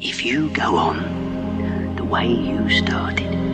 if you go on the way you started.